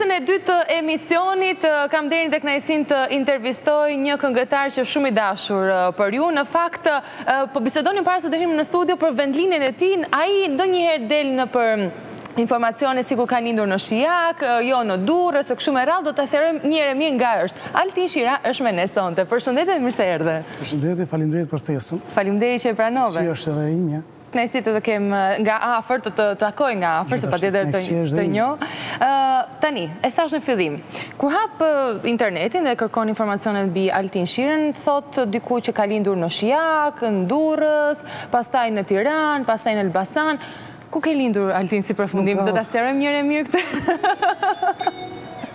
pjesën e dytë të emisionit, kam nderin dhe kënaqësinë të intervistoj një këngëtar që është shumë i dashur për ju. Në fakt, po bisedonim para se të hynim në studio për vendlindjen e tij, ai ndonjëherë del nëpër informacione sikur ka lindur në Shijak, jo në Durrës, e kështu me radhë, do ta sqarojmë një herë e mirë nga është. Altin Shira është me ne sonte. Përshëndetje dhe mirë se erdhe. Përshëndetje, faleminderit për ftesën. Faleminderit që e pranove. Kënaqësia është edhe e imja. Kënaqësi të të kem nga afër, të të takoj nga afër, se patjetër të Gjithashtu, kënaqësia është dhe e imja. njoh. Ë, tani, e thashë në fillim, kur hap internetin dhe kërkon informacione mbi Altin Shirën, të thotë diku që ka lindur në Shijak, në Durrës, pastaj në Tiranë, pastaj në Elbasan. Ku ke lindur, Altin, si përfundim? Do ta sqarojmë mirë e mirë këtë?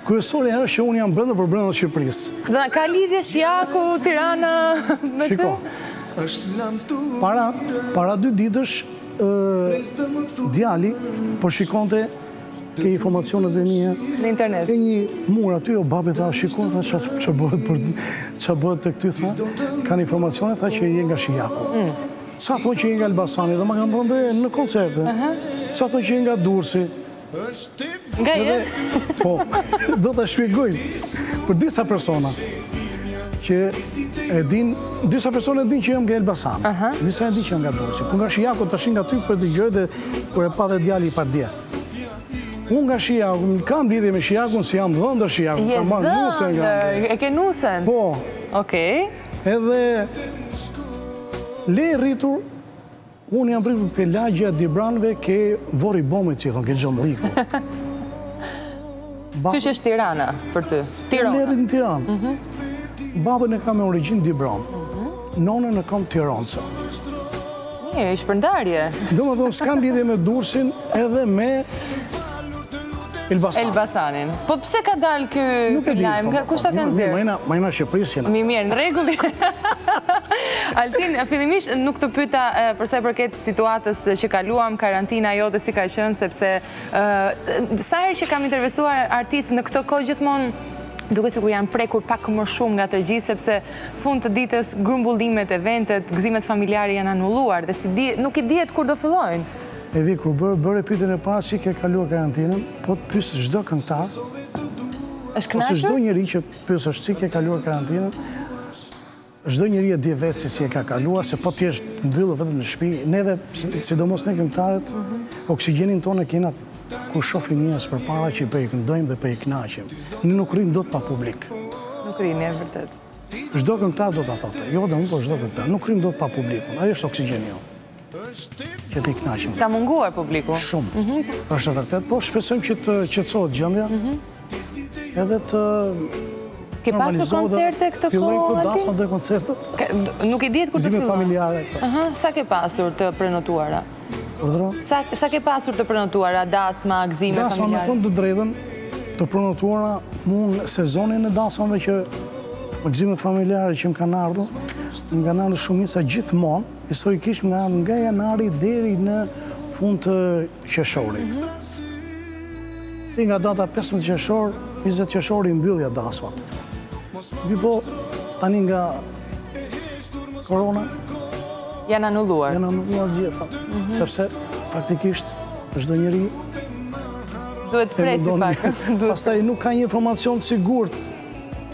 Kryesore është që unë jam brenda për brenda Shqipërisë. Dhe ka lidhje Shijaku, Tirana, me të? Shiko, para, para dy ditësh, djali po shikonte ke informacionet e mia. Në internet. Ke një mur aty, o babi tha, shiko, tha, ça bëhet për, ça bëhet këtu, tha, kanë informacionet, tha, që je nga Shijaku. Mm. Ca thonë që je nga Elbasani dhe ma kanë thënë dhe në koncerte. Ca thonë që je nga Durrësi. Nga je? Po, do të shpjegoj për disa persona që e din, disa persona e din që jam nga Elbasani. Disa e din që jam nga Durrësi. Por po nga Shijaku të ashin nga ty për të gjërë dhe për e pa dhe djali pardje. Unë nga Shijaku, kam lidhje me Shijakun se jam dhëndër Shijaku. Je dhëndër, e ke nusen? Po. Okej. Edhe le e rritur Unë jam rritur te lagja Dibranëve ke Vorri i Bomit që i thonë, ke gjëmliku. Që që është Tirana për ty? Tirana. Le e rrit në Tiranë. Mhm. Babën e kam me origjinë dibran. Mhm. Nonën e kam tironse. Një shpërndarje. Domethënë, s'kam lidhje me Durrsin edhe me Elbasan. Elbasanin. Po pse ka dalë ky lajm? Po, kush ta po, kanë dhënë? Majna, Majna Shqipërisë jena. Mirë, në rregull. Altin, fillimisht nuk të pyeta për sa i përket situatës që kaluam, karantina jote si ka qenë sepse sa herë që kam intervistuar artistë në këtë kohë gjithmonë duket sikur janë prekur pak më shumë nga të gjithë, sepse në fund të ditës grumbullimet, eventet, gëzimet familjare janë anulluar, dhe se nuk i dihet kur do fillojnë. Evi kur bërë bëre pyetjen e parë si ke kaluar karantinën, po të pyesësh çdo këngëtar. Është kënaqur? Ose çdo njeri që pyes është si ke kaluar karantinën, çdo njeri e di vetë se si e ka kaluar, se po të jesh mbyllur vetëm në shtëpi, neve sidomos ne këngëtarët, mhm. oksigjenin tonë e kena kur shohim njerëz përpara që po i këndojmë dhe po i kënaqim. Ne nuk rrim dot pa publik. Nuk rrim, e vërtetë. Çdo këngëtar do ta thotë, jo vetëm unë, por çdo këngëtar, nuk rrim dot pa publikun. Ai është oksigjeni jonë. Që t'i knaqim. Ka munguar publiku. Shumë. Mhm. është e vërtetë, po shpresojmë që të qetësohet gjendja. Mhm. Edhe të... Ke pasu koncerte këtë kohë? Fillojnë dasmat dhe koncertet. Nuk i dihet kur të fillojnë? Gzime familjare. Aha, sa ke pasur të prenotuara? Urdhro? Sa ke pasur të prenotuara, dasma, gzime familjare? Dasma, me thënë të drejtën, të prenotuara mu në sezonin e dasmave që gzime familjare që më kanë ardhë, më kanë ardhë shumica gjithmonë, historikisht më kanë nga janari deri në fund të qershorit. Dhe nga data 15 qershor, 20 qershor i mbyllja dasmat. Dhe po tani nga korona janë anulluar. Janë anulluar të gjitha, mhm. sepse praktikisht çdo njeri duhet të presi pak. Pastaj nuk ka një informacion të sigurt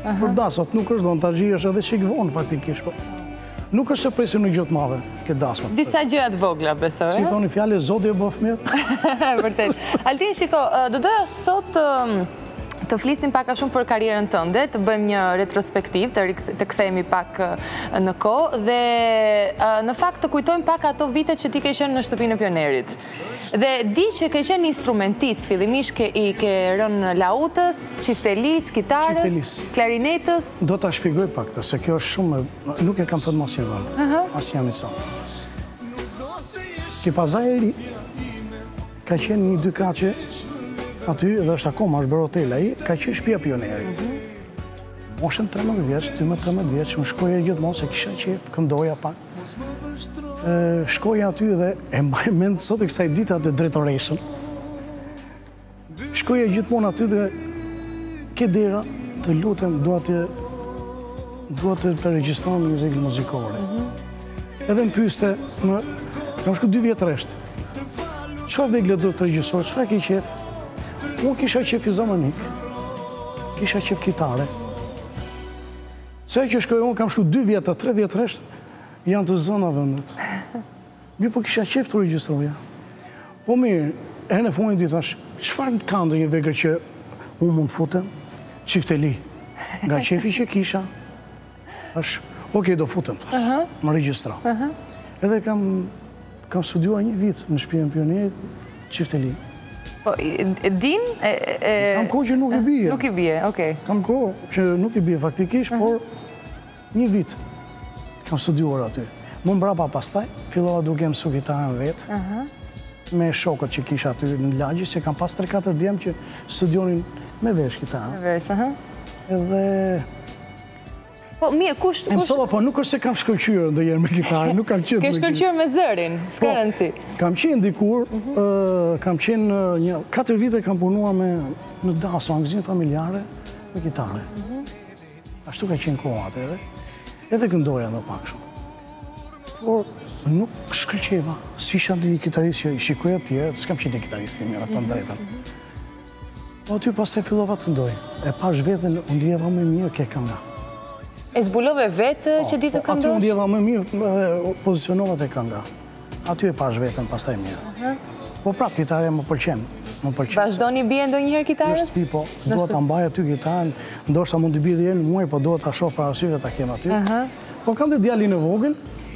për dasmat, nuk është domethënë është edhe çik vonë faktikisht po. Nuk është se presim ndonjë gjë të madhe, këto dasmat. Disa gjëra të vogla, besoj. Si i thonë fjalës, Zoti e bëftë mirë. Vërtet. Altin, shiko, dua sot të flisim pak a shumë për karrierën tënde, të bëjmë një retrospektivë, të kthehemi pak në kohë, dhe në fakt të kujtojmë pak ato vite që ti ke qenë në shtëpinë e pionerit. Dhe e di që ke qenë instrumentist, fillimisht ke i ke rënë lautës, çiftelisë, kitarës, klarinetës. Do të shpjegoj pak këtë, se kjo është shumë Nuk e kam thënë në asnjë vend, asnjë emision. Te Pazari i Ri, ka qenë një dykatëshe aty dhe është akoma, është bërë hotel ai, ka qenë shpia e pionerit. Moshën 13 vjeç, 12-13 vjeç, shkoja gjithmonë se kisha qejf, këndoja pak. Shkoja aty dhe e mbaj mend sot e kësaj dite atë drejtoreshën. Shkoja gjithmonë aty dhe ke dera të lutem dua të dua të regjistrohem në një vegël muzikore. Mhm. Edhe më pyeste, më, kam shku dy vjet rresht. Çfarë vegle do të regjistrohesh, çfarë ke qejf? Unë kisha qejf fizarmonikë, kisha qejf kitarë. Sa herë që shkoja unë kam shku dy vjet a tre vjet rresht, janë të zëna vendet. Mirë po kisha qejf t'u regjistroja. Po mirë, herën e fundit i thash, çfarë ka ndonjë vegël që unë mund të futem? Çifteli. Nga qejfi që kisha, thash, ok, do futem thash, më regjistro. Edhe kam kam studiuar një vit në shtëpinë e pionierit çifteli. Po, e din? Kam kohë që nuk i bie. Nuk i bie, ok. Kam kohë që nuk i bie faktikisht, por Një vit kam studiuar aty. Më mbrapa pastaj, fillova duke mësu kitarën vetë, me shokët që kisha aty në lagje, se kam pas tre katër djem që studionin me vesh kitarën. Me vesh, aha. Edhe... Po, mirë, kush... E mësova, po nuk është se kam shkëlqyer ndonjëherë me kitarën, nuk kam qenë... Ke shkëlqyer me zërin, s'ka po, rëndësi. Kam qenë dikur, mhm. kam qenë një... Katër vite kam punuar më në dasma, në gëzime familjare, me kitarën. Mhm. Ashtu ka qenë koha atëherë. Edhe këndoja pak a shumë. Por nuk shkëlqeva, s'isha një kitarist që i shikoja të tjerë, s'kam qenë një kitarist i mirë, të drejtën. Po aty pastaj fillova të këndoj, e pash veten, u ndjeva më mirë ke kënga. E zbulove veten që po, di të këndosh? Aty u ndjeva më mirë dhe pozicionova te kënga. Aty e pash veten pastaj mirë. Po prap kitara më pëlqen, më pëlqen. Vazhdon i bie ndonjëherë kitarës? Në shtëpi po, dua ta mbaj aty kitarën, ndoshta mund të bie edhe në muaj, po dua ta shoh para syve ta kem aty. Po kam dhe djalin e vogël.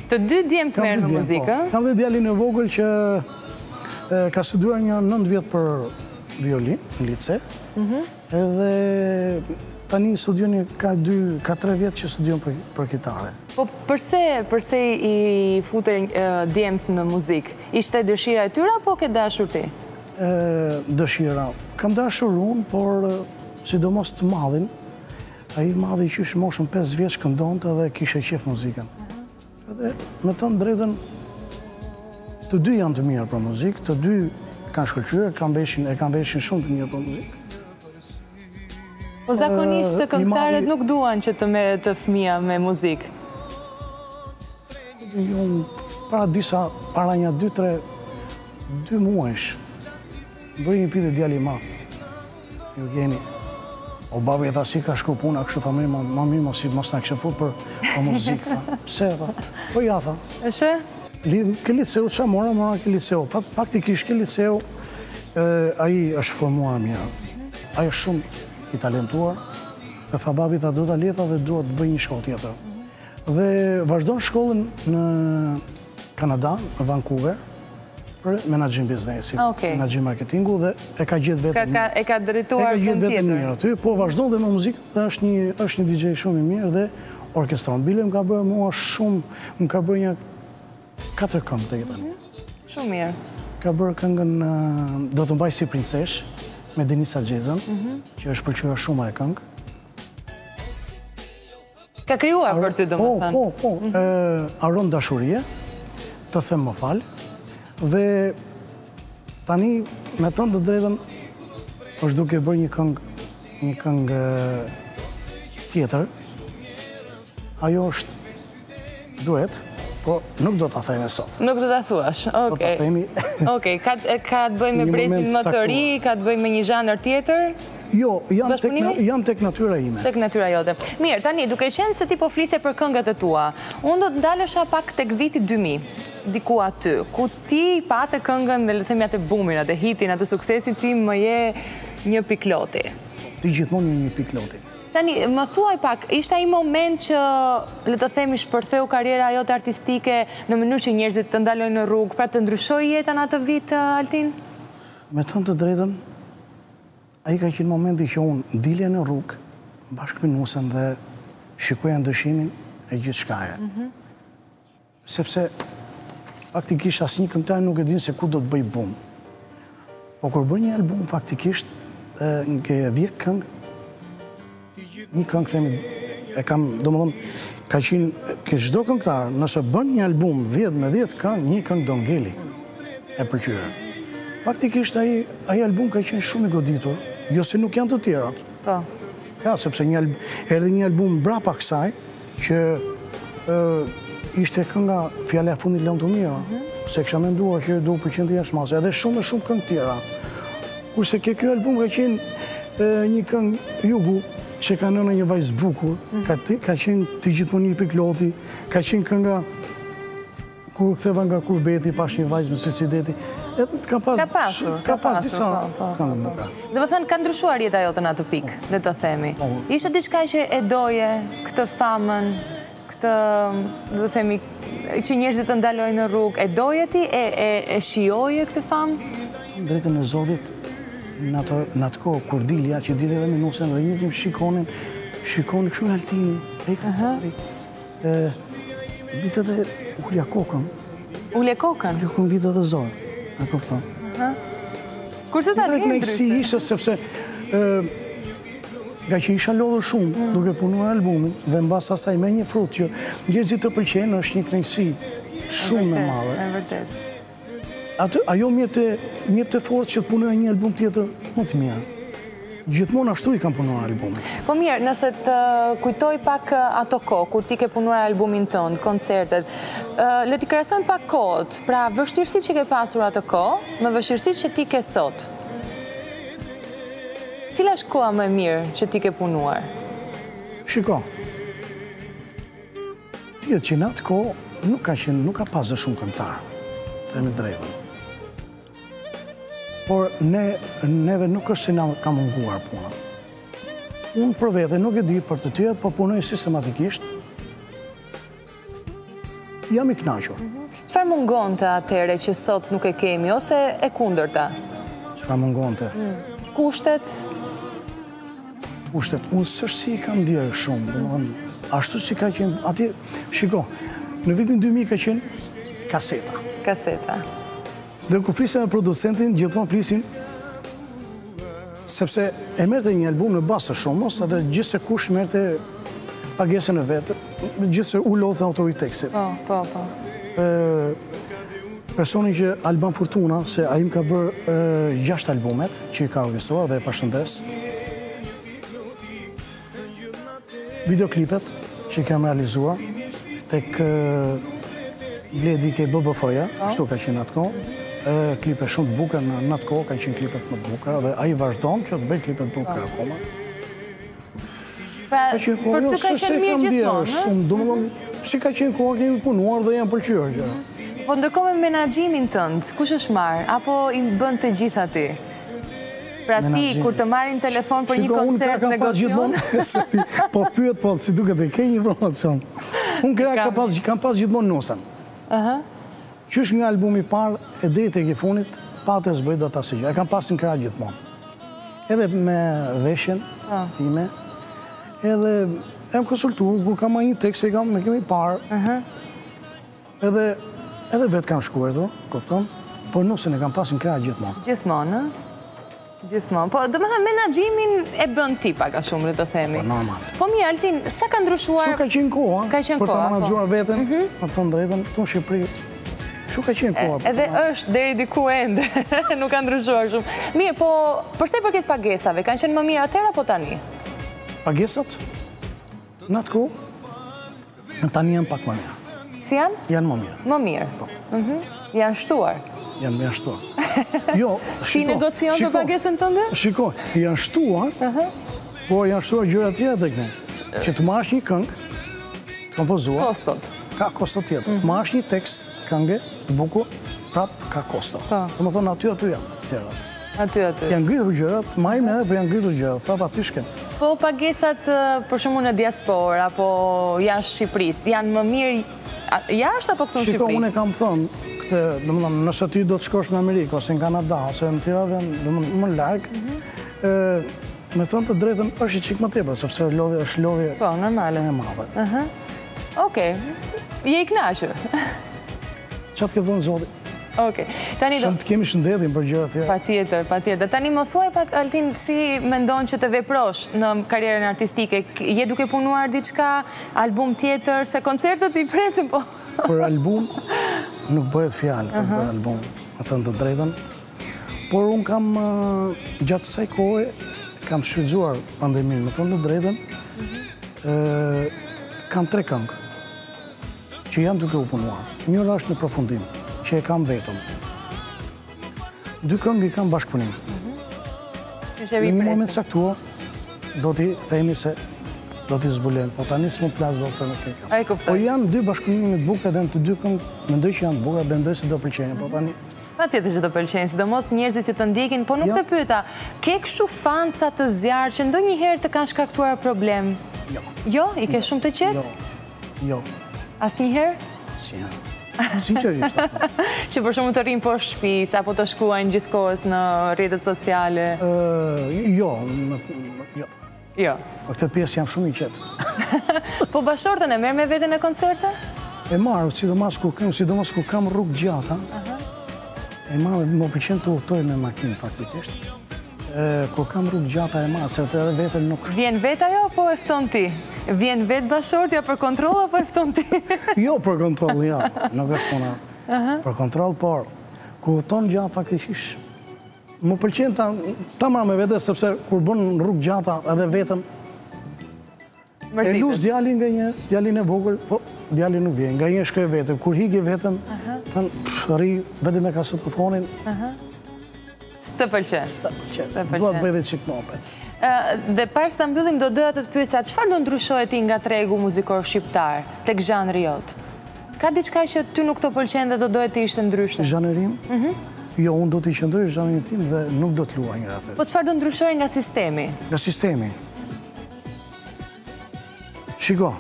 Të dy djemt merren me muzikë, po. ë? Kam dhe djalin e vogël që ka studiuar një 9 vjet për violinë në lice. Edhe tani studion, ka dy, ka tre vjet që studion për kitarë. Po përse, përse i fute djemtë në muzikë? Ishte dëshira e tyre, apo ke dashur ti? Dëshira. Kam dashur unë, por sidomos të madhin, ai i madhi qysh në moshën 5 vjeç këndonte dhe kishte qejf muzikën. Edhe me thënë drejtën, të dy janë të mirë për muzikë, të dy kanë shkëlqyer, e kanë veshin shumë të mirë për muzikë. Po zakonisht këngëtarët nuk duan që të merret fëmija me muzikë. Unë para disa, para nja dy, tre, dy muajsh, më bën një pyetje djali i madh. Ju keni O babi e tha si ka shku puna kështu tha më mirë mos i mos na kishe fut për për muzikë tha. Pse tha? Po ja tha. E sheh? Li, ke liceu ça mora mora ke liceu. Fat faktikisht ke liceu ai është formuar mirë. Ai është shumë i talentuar. E tha babi tha do ta lë tha dhe dua të bëj një shkollë tjetër. Dhe vazhdon shkollën në Kanada, në Vancouver, për menaxhim biznesi, ah, menaxhim marketingu dhe e ka gjetur veten. Ka e ka drejtuar të tjetër. Veten mirë aty, po vazhdon dhe me muzikë, dhe është një është një DJ shumë i mirë dhe orkestron. Bile më ka bërë mua shumë, më ka bërë nja katër këngë të jetën. Mhm. Shumë mirë. Ka bërë këngën Do të mbaj si princeshë me Denisa Gjezon, mhm. që është pëlqyer shumë e këngë. Ka krijuar për ty, domethënë. Po, po, po. Aromë dashurie, të them më fal. Dhe tani me thënë të drejtën është duke bërë një këngë, një këngë tjetër. Ajo është Duhet, po nuk do ta themi sot. Nuk do ta thuash. Okej. Do ta themi. Okej, ka ka të bëjë me brezin më të ri, ka të bëjë me një zhanër tjetër? Jo, jam tek jam tek natyra ime. Tek natyra jote. Mirë, tani duke qenë se ti po flise për këngët e tua, unë do të ndalesha pak tek viti 2000, diku aty, ku ti pate këngën dhe le të themi atë bumin, atë hitin, atë suksesin ti më je një pikë loti. Ti gjithmonë je një pikë loti. Tani, më thuaj pak, ishte ai moment që, le të themi, shpërtheu karriera jote artistike në mënyrë që njerëzit të ndalojnë në rrugë, pra të ndryshoi jeta në atë vit, Altin? Me thënë të drejtën, ai ka qenë momenti që unë dilja në rrugë bashkë me nusen dhe shikoja ndryshimin e gjithçkaje. Sepse faktikisht asnjë këngëtar nuk e din se kur do të bëjë bum. Po kur bën një album faktikisht nga 10 këngë një këngë themi e kam domethënë ka qenë ke çdo këngëtar nëse bën një album 10 me 10 këngë një këngë do ngeli e pëlqyer. Faktikisht ai ai album ka qenë shumë i goditur, jo se nuk janë të tjerat. Po. Ka sepse një erdhi një album brapa kësaj, Që ishte kënga fjala e fundit lamtumira, mhm. s'e kisha menduar që do u pëlqente jashtë mase, edhe shumë e shumë këngë tjera. Kurse ke kjo album ka qenë një këngë jugu, që ka nëna një vajzë të bukur, mhm. ka qenë ti gjithmonë një pikë loti, ka qenë kënga Kur u ktheva nga kurbeti, pashë një vajzë me sy si deti. Edhe ka pas... Ka pasur, ka pasur, po, po, po, po. po. Domethënë, ka ndryshuar jeta jote në atë pikë, le të themi. Po. Ishte diçka që e doje, këtë famën, këtë, le të themi, që njerëzit të ndalojnë në rrugë, e doje ti, e, e, e shijoje këtë famë? Drejtën e Zotit, në atë, në atë kohë, kur dilja, që dilja dhe me nusen, dhe njerëzit shikonin, shikonin shumë Altini, e i ka uh -huh. E, vite dhe ulja kokën. Ulja kokën? Ulja kokën vite dhe zorë, e kupton. Kurse ta rrinë ndryshë? kënaqësi ishte, sepse ngaqë isha lodhur shumë, mm. duke punuar albumin, dhe mbas asaj me një frut që njerëzit të pëlqejnë është një kënaqësi shumë e madhe. E vërtetë. Atë, ajo m'jepte, m'jepte forcë që të punoj një album tjetër më të mirë. Gjithmonë ashtu i kam punuar albumet. Po mirë, nëse të kujtoj pak ato kohë, kur ti ke punuar albumin tënd, koncertet, le t'i krahasojmë pak kohët, pra vështirësitë që ke pasur atë kohë, me vështirësitë që ti ke sot. Cila është koha më e mirë që ti ke punuar? Shiko, Tjetër që në atë kohë nuk ka qenë, nuk ka pasë shumë këngëtarë, të them të drejtën. Por ne, neve nuk është se na ka munguar puna. Unë për vete nuk e di për të tjerë, po punoj sistematikisht. Jam i knaqur. Çfarë mhm. mungonte atëherë që sot nuk e kemi, ose e kundërta? Çfarë mungonte? Mm. Kushtet? Kushtet, unë s'është se i kam ndjerë shumë, ashtu si ka qenë, atje, shiko, në vitin 2000 ka qenë kaseta. Kaseta. Dhe kur flisje me producentin, gjithmonë flisnim, sepse e merrte një album në bazë të shumës edhe gjithsekush merrte pagesën e vet, Me gjithë se u lodhën autori i tekstit. Po, po, po. Personi që Alban Fortuna, se ai m'ka bërë gjashtë albumet që i ka regjistruar dhe e përshëndes. Videoklipet që i kam realizuar tek Bledi ke BBF-ja, po. shtu ka qenë atë kohë, klipe shumë të bukura në atë kohë, ka qenë klipet më të bukura, dhe ai vazhdon që të bëjë klipe të bukura akoma. Pra, për ty ka qenë mirë gjithmonë, ë? Shumë, domethënë, si ka qenë koha, kemi punuar dhe jam pëlqyer që. Po ndërkohë me menaxhimin tënd, kush është marrë, apo i bën të gjitha ti? Pra ti, kur të marrin telefon për një koncert negocion... Po pyet, po, si duket e ke një informacion. Unë krah kam pas gjithmonë nusen. Qysh nga albumi i parë e deri tek i fundit, pa të s'bëj dot asnjë gjë. E kam pas n'krah gjithmonë. Edhe me veshjen time, edhe jam konsultuar, kur kam marrë një tekst e kam, e kemi parë. Edhe edhe vetë kam shkruajtur, kupton? Por nusen e kam pas n'krah gjithmonë. Gjithmonë, ë? Gjithmonë. Po, domethënë, menaxhimin e bën ti pak a shumë, le të themi. Po, normal. Po mirë, Altin, sa ka ndryshuar... Ashtu ka qenë koha. Ka qenë koha, po. Për të menaxhuar veten, mhm. them të drejtën, në Shqipëri. Ashtu ka qenë koha. Edhe është, deri diku ende. Nuk ka ndryshuar shumë. Mirë, po për sa i përket pagesave? Kanë qenë më mirë atëherë, apo tani? Pagesat? Në atë kohë, në tani janë pak më mirë. Si janë? Janë më mirë. Më mirë. Po. Mhm. Janë shtuar. Janë me ashtu. Jo, shiko. Ti negocion për pagesën tënde? Shiko, janë shtuar, po janë shtuar gjëra tjera tek ne. Që të marrësh një këngë, të kompozuar. Kostot. Ka kosto tjetër. Të mhm. marrësh një tekst kënge, të bukur, prap ka kosto. Po. Domethënë aty, aty janë. Aty, aty. Janë ngritur gjërat, majme edhe, po janë ngritur gjërat, prap aty shkojmë. Po pagesat për shembull në diasporë, apo jashtë Shqipërisë, janë më mirë jashtë apo këtu në Shqipëri? Shiko, unë e kam thënë, këtë, domethënë, nëse ti do të shkosh në Amerikë, ose në Kanada, ose në tjera domethënë, më larg, mhm. me thënë të drejtën, është një çikë më tepër, sepse lodhja është lodhje... Po, normale. Më e madhe. Aha. Oke, je i kënaqur. Ça të ketë dhënë Zoti. Ok. Tani do... Shumë të kemi shëndetin për gjëra tjera. Patjetër, patjetër. Tani më thuaj pak, Altin, si mendon që të veprosh në karrierën artistike? Je duke punuar diçka, album tjetër, se koncertet i presim, po... Për album, nuk bëhet fjalë për për album, me thënë të drejtën. Por unë kam, gjatë kësaj kohe, kam shfrytëzuar pandeminë, me thënë të drejtën, mhm. kam tre këngë. që janë duke u punuar. Njëra është në përfundim, që e kam vetëm. Dy këngë i kam bashkëpunime. Në një moment të caktuar, do t'i themi se do t'i zbulojmë, po tani s'mu plasë do të se në të keka. E kuptoj. Po janë dy bashkëpunime të bukura dhe në të dy këngë, mendoj që janë të bukura, mendoj se do pëlqehen, po tani... Patjetër që do pëlqehen, sidomos njerëzit që të ndjekin, po nuk jo. të pyta, ke kështu fansa të zjarrtë që ndonjëherë të kanë shkaktuar problem? Jo. Jo? I ke jo. shumë të qetë? Jo. Jo. Asnjëherë? Asnjëherë. Sinqerisht. Që për shembull të rrinë poshtë shpisë, apo të shkuajnë gjithë kohës në rrjetet sociale? Jo, jo. Jo. Për këtë pjesë jam shumë i qetë. Po bashkëshorten e merr me vete në koncerte? E marr, sidomos kur kam, sidomos kur kam rrugë të gjata. E marr, më pëlqen të udhëtoj me makinë faktikisht. Kur kam rrugë të gjata e marr, se edhe vetëm nuk... Vjen vetë ajo, apo e fton ti? Vjen vetë bashkëshortja për kontroll, apo e fton ti? Jo, për kontroll, jo. Nuk është puna për kontroll, por kur udhëton gjatë faktikisht, më pëlqen ta marr me vete, sepse kur bën rrugë të gjata edhe vetëm, E lus djalin nganjëherë, djalin e vogël, po djali nuk vjen, nganjëherë shkoj vetëm, kur iki vetëm, thënë, rri, vetëm me kasetofonin. S'të pëlqen. S'të pëlqen. Dua të bëj dhe çikë muhabet. Dhe para se ta mbyllim, do doja të të pyesja, çfarë do ndryshoje ti nga tregu muzikor shqiptar, tek zhanri yt? Ka diçka që ty nuk të pëlqen dhe do doje të ishte ndryshe? Te zhanri im? Mhm. Jo, unë do të ishte ndryshe, zhanrin tim dhe nuk do të luaj nga atë. Po çfarë do ndryshoje nga sistemi? Nga sistemi? Shiko,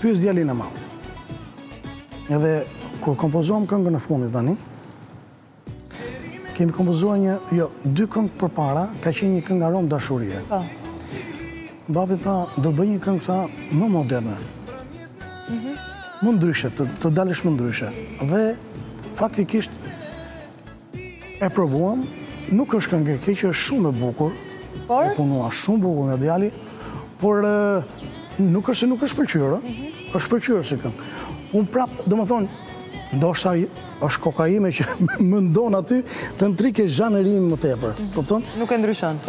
pyes djalin e madh. Edhe, kur kompozuam këngën e fundit tani, kemi kompozuar një, jo, dy këngë përpara, ka qenë një këngë Aromë dashurie. Po. Babi tha, do bëj një këngë, tha, më moderne. Mhm. Më ndryshe, të dalësh më ndryshe. Dhe, faktikisht, E provuam, nuk është këngë e keqe, është shumë e bukur. Por? E punuar shumë bukur nga djali, por nuk është se nuk është pëlqyer, mhm. është pëlqyer si këngë. Unë prapë, domethënë, ndoshta është koka ime që mendon aty, te metrike, zhanrin më tepër, mhm. kupton? Nuk e ndryshon.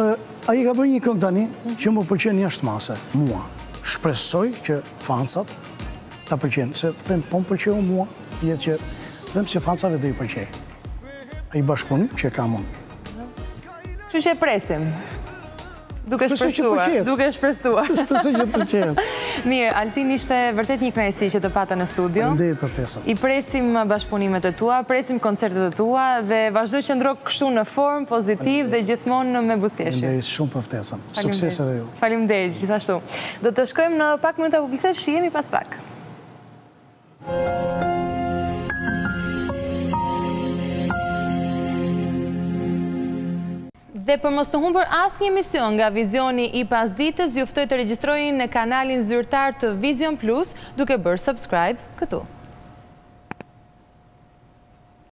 Ai ka bërë një këngë tani, mhm. që më pëlqen jashtë mase, mua. Shpresoj që fansat ta pëlqejnë, se them, po më pëlqeu mua, Jetë që them se fansave do i pëlqejë. Ai bashkëpunim që kam unë. Që që e presim? Duke shpresuar, duke shpresuar. Shpresoj që pëlqehet. Mirë, Altin ishte vërtet një kënaqësi që të pata në studio. Faleminderit për ftesën. I presim bashkëpunimet e tua, presim koncertet e tua dhe vazhdo qëndro kështu në formë, pozitiv dhe gjithmonë me buzëqeshje. Faleminderit shumë për ftesën. Suksese dhe ju. Faleminderit, gjithashtu. Do të shkojmë në pak minuta publicitet, shihemi pas pak. Dhe për mos të humbur asnjë emision nga Vizioni i pasdites, ju ftoj të regjistroheni në kanalin zyrtar të Vizion Plus duke bërë subscribe këtu.